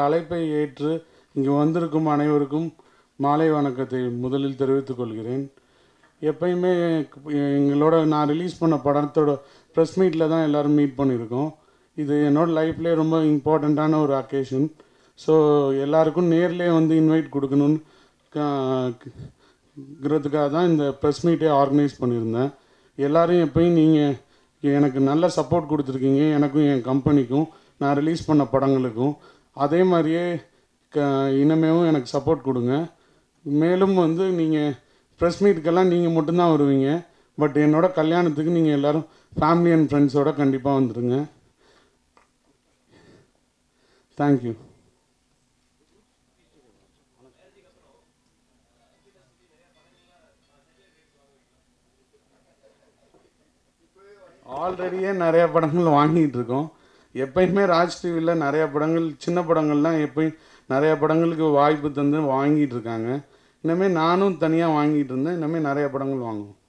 எங்கள் அழைப்பை ஏற்று இங்கு வந்திருக்கும் அனைவருக்கும் மாலை வணக்கத்தை முதலில் தெரிவித்துக் கொள்கிறேன். எப்பயுமே எங்களோட நான் ரிலீஸ் பண்ண படத்தோட ப்ரெஸ் மீட்டில் தான் எல்லோரும் மீட் பண்ணியிருக்கோம். இது என்னோட லைஃப்லேயே ரொம்ப இம்பார்ட்டண்ட்டான ஒரு அக்கேஷன் ஸோ எல்லாருக்கும் நேர்லேயே வந்து இன்வைட் கொடுக்கணும்னு ங்கிறதுக்காக தான் இந்த ப்ரெஸ் மீட்டே ஆர்கனைஸ் பண்ணியிருந்தேன். எல்லோரும் எப்பயும் நீங்கள் எனக்கு நல்ல சப்போர்ட் கொடுத்துருக்கீங்க. எனக்கும் என் கம்பெனிக்கும் நான் ரிலீஸ் பண்ண படங்களுக்கும். அதே மாதிரியே க இனிமேவும் எனக்கு சப்போர்ட் கொடுங்க. மேலும் வந்து நீங்கள் ப்ரெஸ் மீட்டுக்கெல்லாம் நீங்கள் மட்டும்தான் வருவீங்க. பட் என்னோட கல்யாணத்துக்கு நீங்கள் எல்லோரும் ஃபேமிலி அண்ட் ஃப்ரெண்ட்ஸோட கண்டிப்பாக வந்துடுங்க தேங்க்யூ ஆல்ரெடியே நிறைய படங்கள் வாங்கிட்டு இருக்கோம். எப்பயுமே ராஜ் டிவியில் நிறையா படங்கள் சின்ன படங்கள்லாம் எப்பயும் நிறையா படங்களுக்கு வாய்ப்பு தந்து வாங்கிட்டு இருக்காங்க. இனிமேல் நானும் தனியாக வாங்கிட்டு இருந்தேன். இனிமேல் நிறையா படங்கள் வாங்குவோம்.